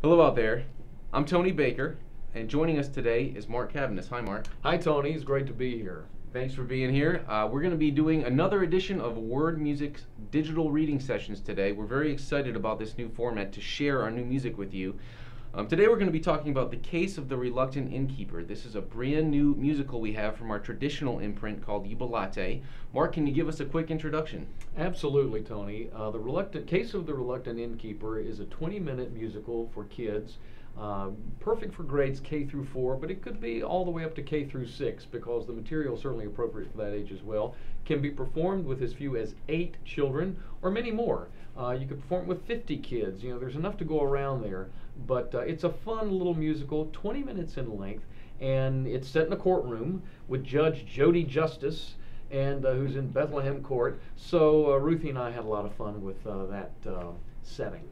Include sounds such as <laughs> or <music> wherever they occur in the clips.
Hello out there. I'm Tony Baker, and joining us today is Mark Cabaniss. Hi, Mark. Hi, Tony. It's great to be here. Thanks for being here. Uh, we're going to be doing another edition of Word Music's digital reading sessions today. We're very excited about this new format to share our new music with you. Um, today we're going to be talking about The Case of the Reluctant Innkeeper. This is a brand new musical we have from our traditional imprint called Yerba Latte. Mark, can you give us a quick introduction? Absolutely, Tony. Uh, the Reluctant Case of the Reluctant Innkeeper is a 20-minute musical for kids. Uh, perfect for grades K through 4, but it could be all the way up to K through 6 because the material is certainly appropriate for that age as well. Can be performed with as few as 8 children or many more. Uh, you could perform it with 50 kids. You know, there's enough to go around there. But uh, it's a fun little musical, 20 minutes in length, and it's set in a courtroom with Judge Jody Justice, and uh, who's in Bethlehem Court. So uh, Ruthie and I had a lot of fun with that setting.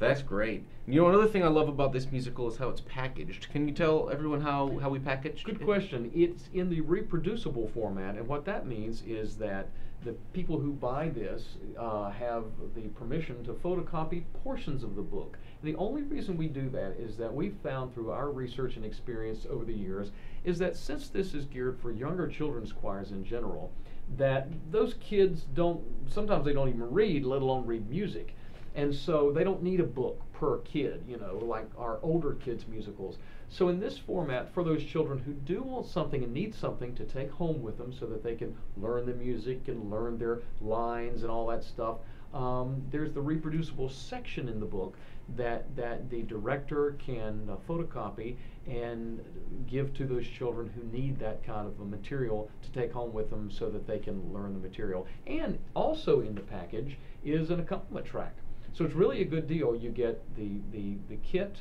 That's great. You know, another thing I love about this musical is how it's packaged. Can you tell everyone how, how we packaged Good it? question. It's in the reproducible format, and what that means is that the people who buy this uh, have the permission to photocopy portions of the book. And the only reason we do that is that we've found through our research and experience over the years is that since this is geared for younger children's choirs in general, that those kids don't, sometimes they don't even read, let alone read music. And so they don't need a book per kid, you know, like our older kids' musicals. So in this format, for those children who do want something and need something to take home with them so that they can learn the music and learn their lines and all that stuff, um, there's the reproducible section in the book that, that the director can uh, photocopy and give to those children who need that kind of a material to take home with them so that they can learn the material. And also in the package is an accompaniment track. So it's really a good deal. You get the, the, the kit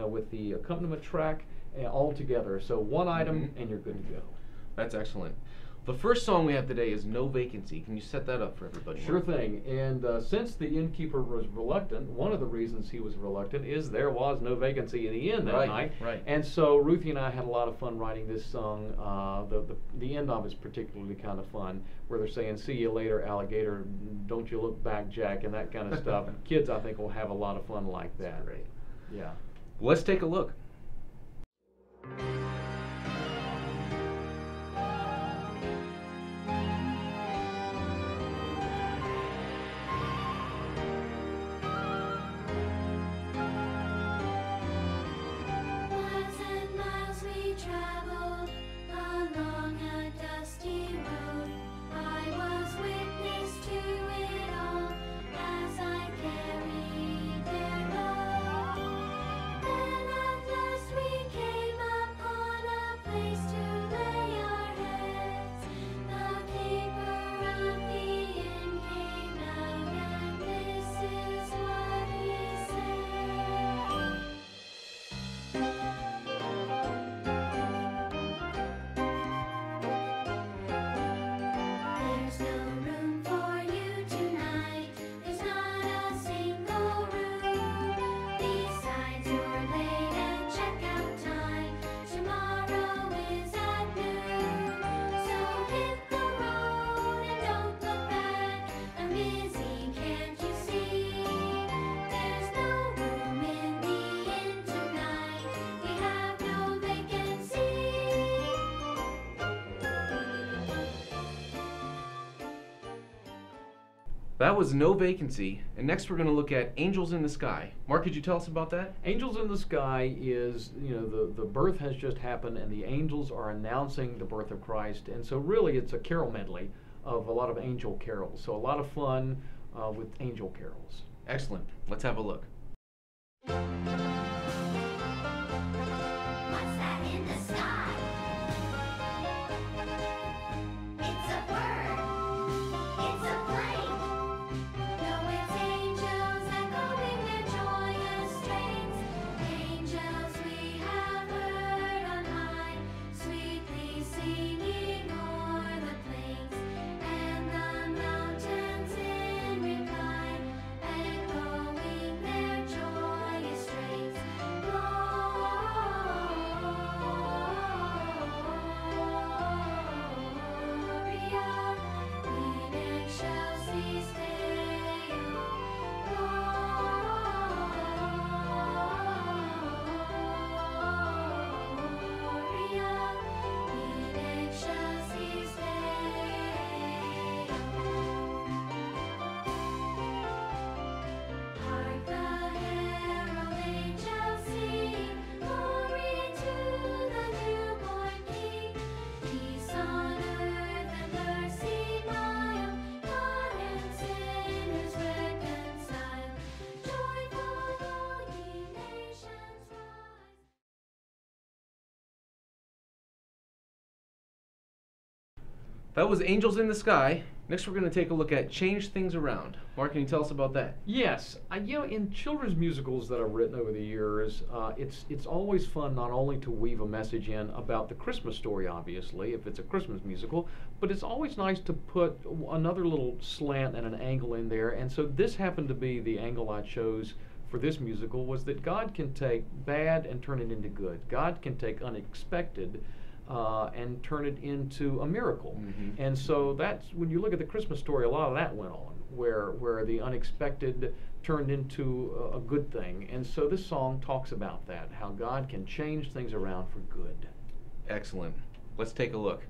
uh, with the accompaniment track uh, all together. So one item Mhm. and you're good to go. That's excellent. The first song we have today is No Vacancy. Can you set that up for everybody? Sure thing. And uh, since the innkeeper was reluctant, one of the reasons he was reluctant is there was no vacancy in the inn that Right, night. right. And so Ruthie and I had a lot of fun writing this song. Uh, the, the the end of it is particularly kind of fun, where they're saying "See you later, alligator. Don't you look back, Jack," and that kind of stuff. <laughs> Kids, I think, will have a lot of fun like that. Great. Yeah. Let's take a look. That was No Vacancy. And next we're going to look at Angels in the Sky. Mark, could you tell us about that? Angels in the Sky is, you know, the, the birth has just happened and the angels are announcing the birth of Christ. And so, really, it's a carol medley of a lot of angel carols. So, a lot of fun uh, with angel carols. Excellent. Let's have a look. That was Angels in the Sky. Next, we're going to take a look at Change Things Around. Mark, can you tell us about that? Yes, I, you know, in children's musicals that I've written over the years, uh, it's it's always fun not only to weave a message in about the Christmas story, obviously, if it's a Christmas musical, but it's always nice to put another little slant and an angle in there. And so this happened to be the angle I chose for this musical was that God can take bad and turn it into good. God can take unexpected. Uh, and turn it into a miracle, Mhm. and so that's when you look at the Christmas story. A lot of that went on, where where the unexpected turned into a, a good thing. And so this song talks about that, how God can change things around for good. Excellent. Let's take a look.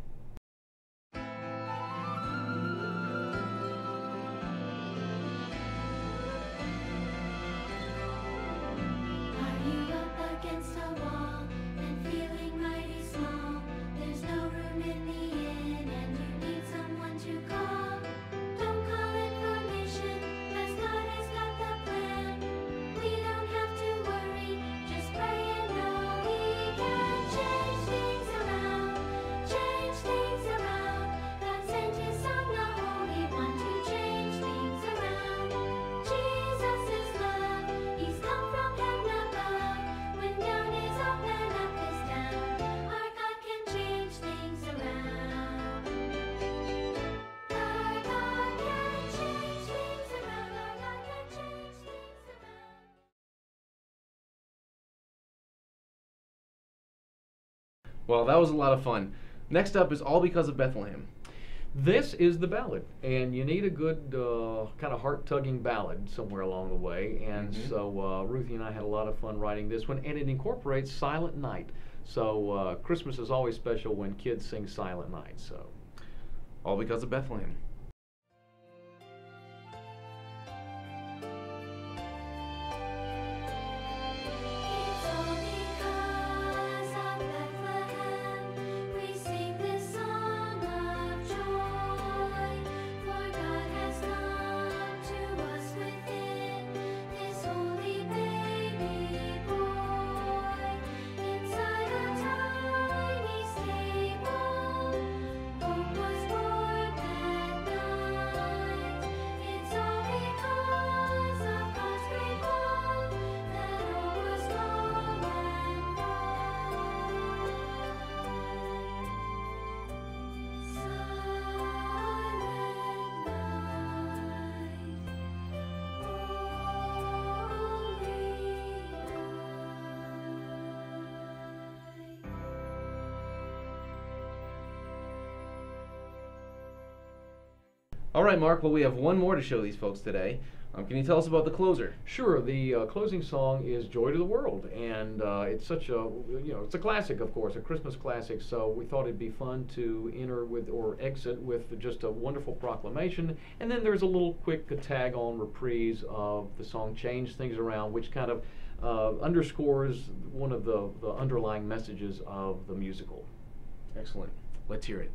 Well, that was a lot of fun. Next up is All Because of Bethlehem. This is the ballad, and you need a good uh, kind of heart-tugging ballad somewhere along the way. And Mhm. so uh, Ruthie and I had a lot of fun writing this one, and it incorporates Silent Night. So uh, Christmas is always special when kids sing Silent Night. So. All Because of Bethlehem. All right, Mark. Well, we have one more to show these folks today. Um, can you tell us about the closer? Sure. The uh, closing song is "Joy to the World," and uh, it's such a you know it's a classic, of course, a Christmas classic. So we thought it'd be fun to enter with or exit with just a wonderful proclamation, and then there's a little quick tag-on reprise of the song "Change Things Around," which kind of uh, underscores one of the, the underlying messages of the musical. Excellent. Let's hear it.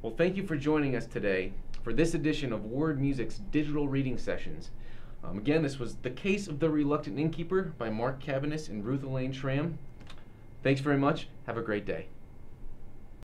Well, thank you for joining us today for this edition of Word Music's digital reading sessions. Um, again, this was The Case of the Reluctant Innkeeper by Mark Cabaniss and Ruth Elaine Schram. Thanks very much. Have a great day.